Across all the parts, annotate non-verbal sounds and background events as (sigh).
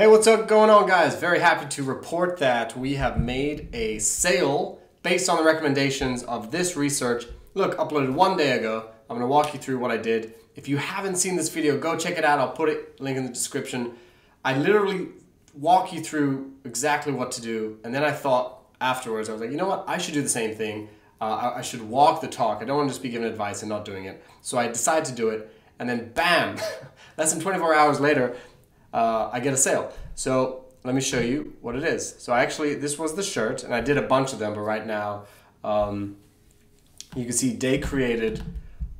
Hey, what's up going on guys? Very happy to report that we have made a sale based on the recommendations of this research. Look, uploaded one day ago. I'm gonna walk you through what I did. If you haven't seen this video, go check it out. I'll put it link in the description. I literally walk you through exactly what to do. And then I thought afterwards, I was like, you know what? I should do the same thing. Uh, I, I should walk the talk. I don't want to just be giving advice and not doing it. So I decided to do it. And then bam, (laughs) less than 24 hours later, uh, I get a sale. So let me show you what it is. So I actually, this was the shirt, and I did a bunch of them, but right now, um, you can see day created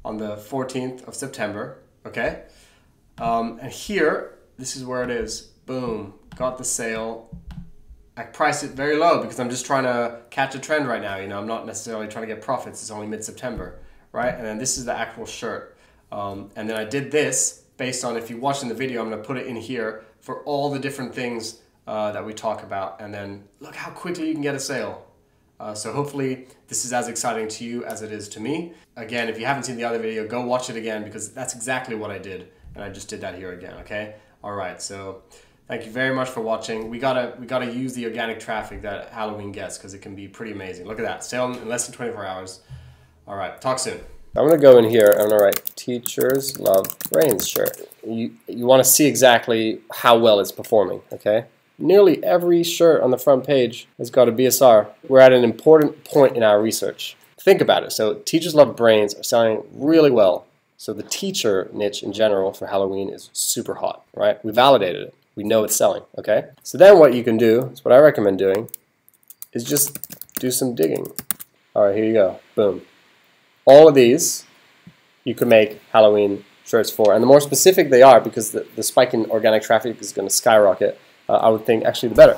on the 14th of September, okay? Um, and here, this is where it is. Boom, got the sale. I priced it very low because I'm just trying to catch a trend right now. You know, I'm not necessarily trying to get profits. It's only mid-September, right? And then this is the actual shirt. Um, and then I did this based on if you're watching the video, I'm to put it in here for all the different things uh, that we talk about. And then look how quickly you can get a sale. Uh, so hopefully this is as exciting to you as it is to me. Again, if you haven't seen the other video, go watch it again because that's exactly what I did. And I just did that here again, okay? All right, so thank you very much for watching. We gotta, we gotta use the organic traffic that Halloween gets because it can be pretty amazing. Look at that, sale in less than 24 hours. All right, talk soon. I'm to go in here, I'm to write teachers love brains shirt. You, you want to see exactly how well it's performing, okay? Nearly every shirt on the front page has got a BSR. We're at an important point in our research. Think about it. So teachers love brains are selling really well. So the teacher niche in general for Halloween is super hot, right? We validated it. We know it's selling, okay? So then what you can do, is what I recommend doing, is just do some digging. All right, here you go. Boom all of these you could make Halloween shirts for. And the more specific they are, because the, the spike in organic traffic is going to skyrocket, uh, I would think actually the better.